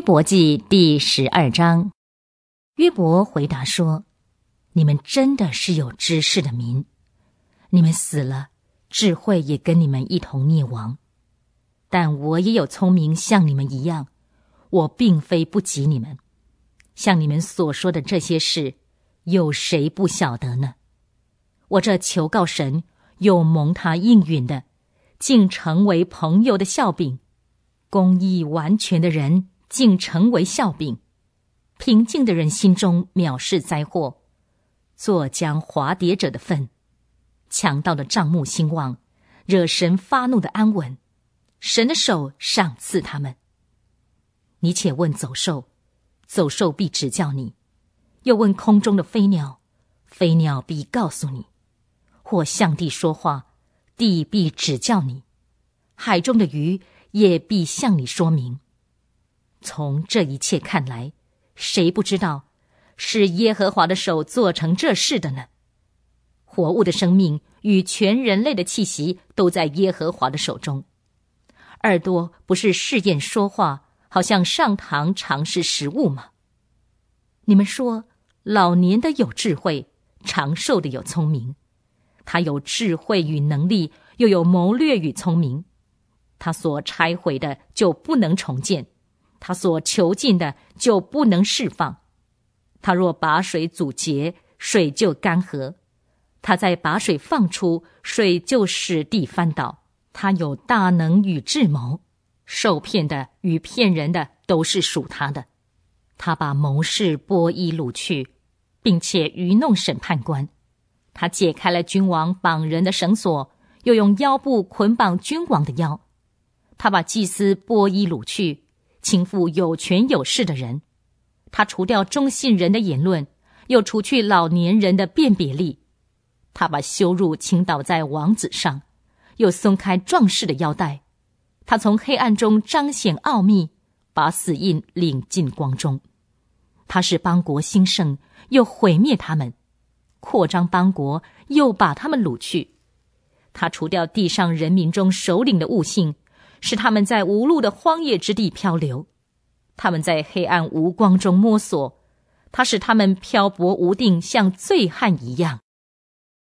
约伯记第十二章，约伯回答说：“你们真的是有知识的民，你们死了，智慧也跟你们一同灭亡。但我也有聪明，像你们一样，我并非不及你们。像你们所说的这些事，有谁不晓得呢？我这求告神，又蒙他应允的，竟成为朋友的笑柄。”公义完全的人竟成为笑柄，平静的人心中藐视灾祸，作将滑跌者的份，强盗的账目兴旺，惹神发怒的安稳，神的手赏赐他们。你且问走兽，走兽必指教你；又问空中的飞鸟，飞鸟必告诉你；或向地说话，地必指教你；海中的鱼。也必向你说明。从这一切看来，谁不知道是耶和华的手做成这事的呢？活物的生命与全人类的气息都在耶和华的手中。耳朵不是试验说话，好像上堂尝试食物吗？你们说，老年的有智慧，长寿的有聪明。他有智慧与能力，又有谋略与聪明。他所拆毁的就不能重建，他所囚禁的就不能释放。他若把水阻截，水就干涸；他再把水放出，水就使地翻倒。他有大能与智谋，受骗的与骗人的都是属他的。他把谋士波衣掳去，并且愚弄审判官。他解开了君王绑人的绳索，又用腰部捆绑君王的腰。他把祭司波衣掳去，倾覆有权有势的人；他除掉忠信人的言论，又除去老年人的辨别力；他把羞辱倾倒在王子上，又松开壮士的腰带；他从黑暗中彰显奥秘，把死印领进光中。他是邦国兴盛，又毁灭他们；扩张邦国，又把他们掳去。他除掉地上人民中首领的悟性。使他们在无路的荒野之地漂流，他们在黑暗无光中摸索，他使他们漂泊无定，像醉汉一样。